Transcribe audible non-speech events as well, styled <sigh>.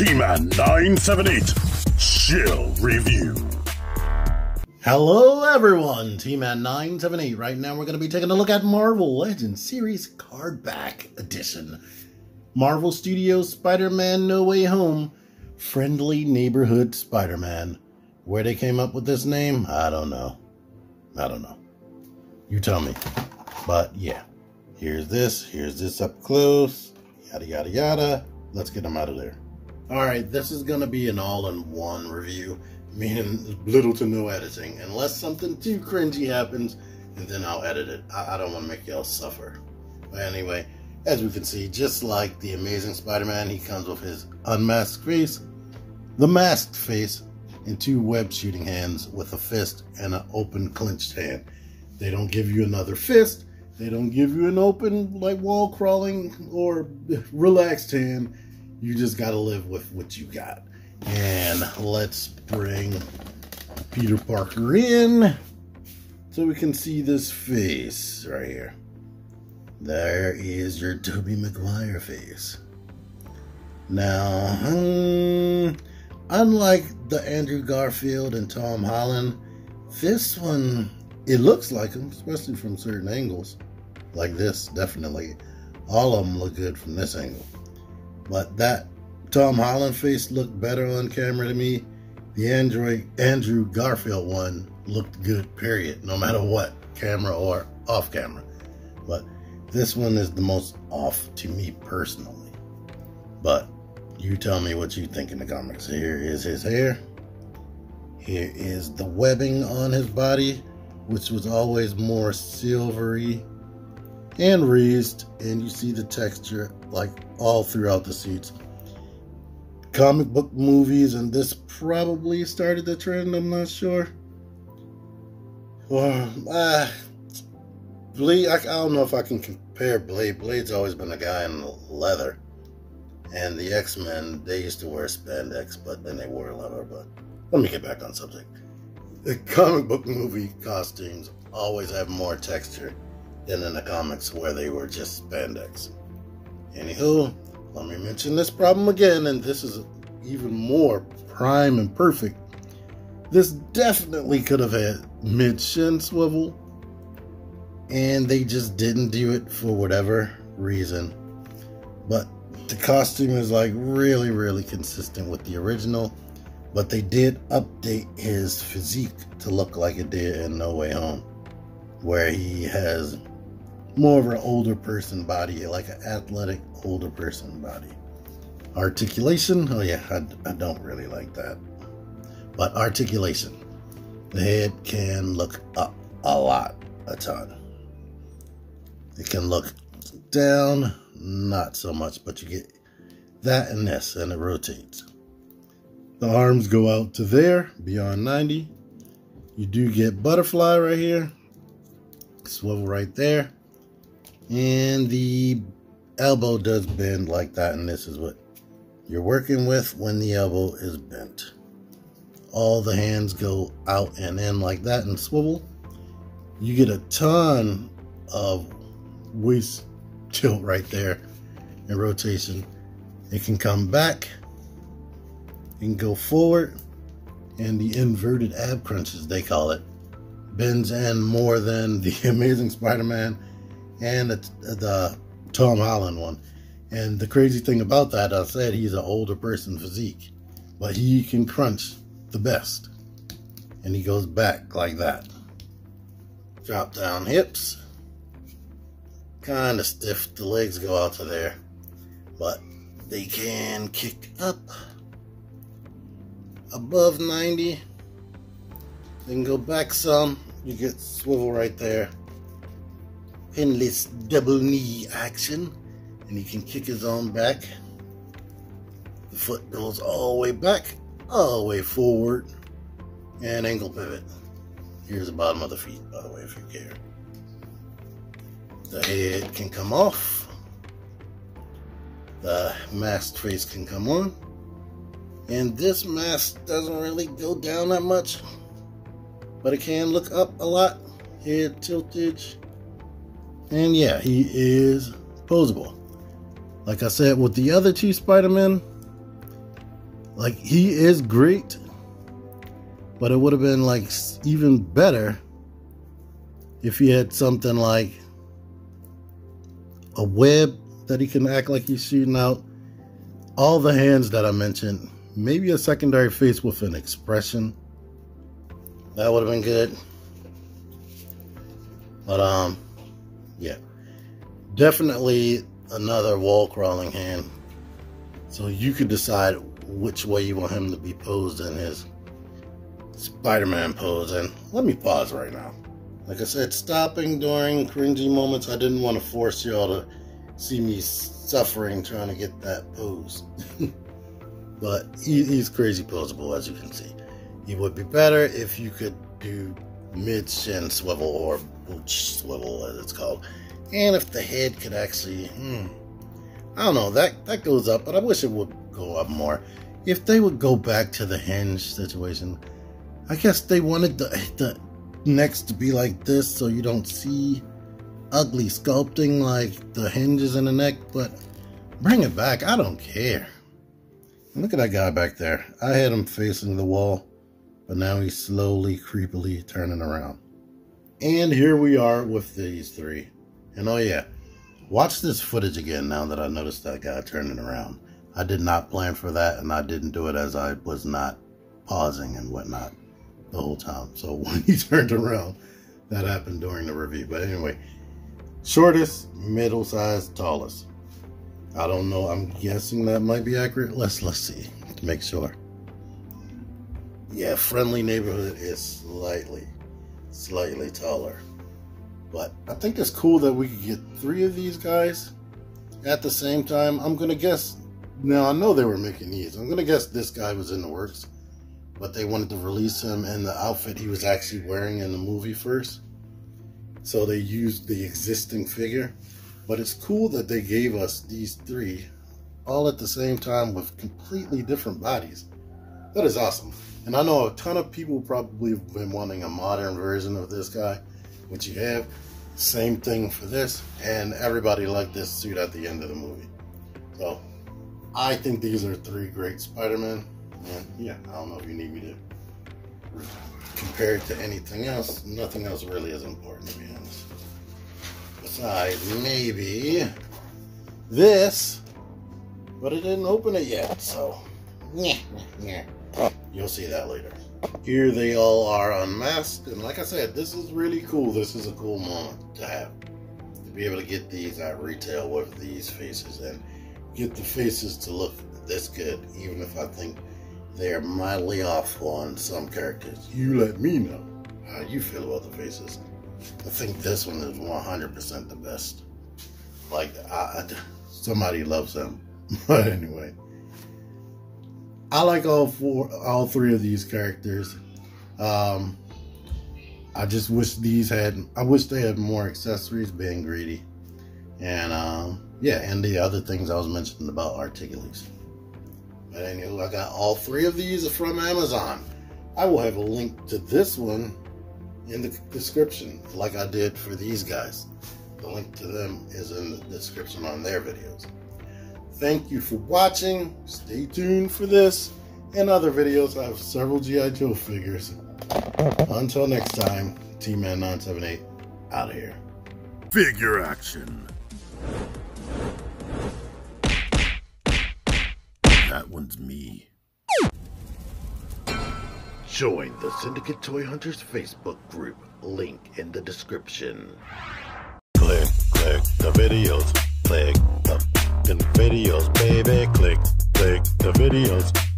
T-Man 978 Chill Review. Hello everyone, T-Man 978. Right now we're going to be taking a look at Marvel Legends Series Cardback Edition. Marvel Studios Spider-Man No Way Home, Friendly Neighborhood Spider-Man. Where they came up with this name, I don't know. I don't know. You tell me. But yeah, here's this, here's this up close, yada yada yada. Let's get them out of there. All right, this is going to be an all-in-one review meaning little to no editing, unless something too cringy happens, and then I'll edit it. I, I don't want to make y'all suffer. But anyway, as we can see, just like the Amazing Spider-Man, he comes with his unmasked face, the masked face, and two web shooting hands with a fist and an open clenched hand. They don't give you another fist. They don't give you an open, like wall crawling or <laughs> relaxed hand. You just got to live with what you got. And let's bring Peter Parker in so we can see this face right here. There is your Tobey Maguire face. Now, hmm, unlike the Andrew Garfield and Tom Holland, this one, it looks like him, especially from certain angles. Like this, definitely. All of them look good from this angle. But that Tom Holland face looked better on camera to me. The Android Andrew Garfield one looked good, period, no matter what, camera or off camera. But this one is the most off to me personally. But you tell me what you think in the comments. Here is his hair. Here is the webbing on his body, which was always more silvery and raised. And you see the texture like all throughout the seats comic book movies, and this probably started the trend. I'm not sure. Well, uh, Blade, I, I don't know if I can compare Blade. Blade's always been a guy in leather. And the X Men, they used to wear spandex, but then they wore leather. But let me get back on subject. The comic book movie costumes always have more texture than in the comics where they were just spandex. Anywho, let me mention this problem again, and this is even more prime and perfect. This definitely could have had mid shin swivel, and they just didn't do it for whatever reason. But the costume is like really, really consistent with the original, but they did update his physique to look like it did in No Way Home, where he has more of an older person body, like an athletic older person body. Articulation, oh yeah, I, I don't really like that. But articulation, the head can look up a lot, a ton. It can look down, not so much, but you get that and this, and it rotates. The arms go out to there, beyond 90. You do get butterfly right here, swivel right there. And the elbow does bend like that, and this is what you're working with when the elbow is bent. All the hands go out and in like that and swivel. You get a ton of waist tilt right there and rotation. It can come back and go forward, and the inverted ab crunches, they call it, bends in more than the <laughs> Amazing Spider Man and the, the Tom Holland one. And the crazy thing about that, I said he's an older person physique, but he can crunch the best. And he goes back like that. Drop down hips. Kind of stiff. The legs go out to there. But they can kick up above 90. They can go back some. You get swivel right there pinless double knee action. And he can kick his own back. The foot goes all the way back, all the way forward, and ankle pivot. Here's the bottom of the feet, by the way, if you care. The head can come off. The masked face can come on. And this mask doesn't really go down that much, but it can look up a lot. Head tiltage and yeah, he is posable. Like I said, with the other two Spider-Men, Like he is great, but it would have been like even better if he had something like a web that he can act like he's shooting out. All the hands that I mentioned, maybe a secondary face with an expression. That would have been good. But um, yeah, definitely another wall crawling hand. So you could decide which way you want him to be posed in his Spider-Man pose. And let me pause right now. Like I said, stopping during cringy moments. I didn't want to force y'all to see me suffering trying to get that pose. <laughs> but he, he's crazy posable, as you can see. He would be better if you could do mid shin swivel or swivel, as it's called. And if the head could actually, hmm, I don't know, that, that goes up, but I wish it would go up more. If they would go back to the hinge situation, I guess they wanted the, the necks to be like this so you don't see ugly sculpting like the hinges in the neck, but bring it back. I don't care. Look at that guy back there. I had him facing the wall, but now he's slowly, creepily turning around. And here we are with these three. And oh yeah, watch this footage again now that I noticed that guy turning around. I did not plan for that, and I didn't do it as I was not pausing and whatnot the whole time. So <laughs> when he turned around, that happened during the review. But anyway, shortest, middle sized, tallest. I don't know. I'm guessing that might be accurate. Let's let's see to make sure. Yeah, friendly neighborhood is slightly, slightly taller. But I think it's cool that we could get three of these guys at the same time. I'm gonna guess. Now I know they were making these. I'm gonna guess this guy was in the works, but they wanted to release him in the outfit he was actually wearing in the movie first. So they used the existing figure. But it's cool that they gave us these three all at the same time with completely different bodies. That is awesome. And I know a ton of people probably have been wanting a modern version of this guy, which you have. Same thing for this, and everybody liked this suit at the end of the movie. So I think these are three great Spider-Man. And yeah, I don't know if you need me to compare it to anything else. Nothing else really is important to be honest. Besides, maybe this, but it didn't open it yet, so yeah, yeah. You'll see that later. Here they all are unmasked, and like I said, this is really cool. This is a cool moment to have. To be able to get these at retail with these faces and get the faces to look this good, even if I think they're mildly off on some characters. You let me know how you feel about the faces. I think this one is 100% the best. Like, I, somebody loves them. <laughs> but anyway. I like all four, all three of these characters. Um, I just wish these had, I wish they had more accessories, being greedy. And, um, yeah, and the other things I was mentioning about Articules. But anyway, I got all three of these from Amazon. I will have a link to this one in the description, like I did for these guys. The link to them is in the description on their videos. Thank you for watching. Stay tuned for this and other videos. I have several G.I. Joe figures. Until next time, T-Man978 out of here. Figure action. That one's me. Join the Syndicate Toy Hunters Facebook group. Link in the description. Click, click the videos. Click the fucking videos, baby. Click, click the videos.